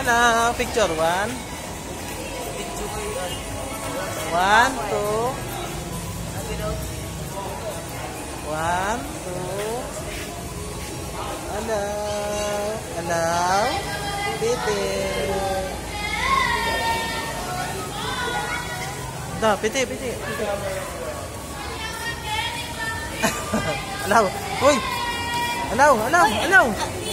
Ano? Picture one. One, two. One, two. Hello. Hello. Piti. Da, piti, piti. piti. Hello. Uy. Hello, hello, hello.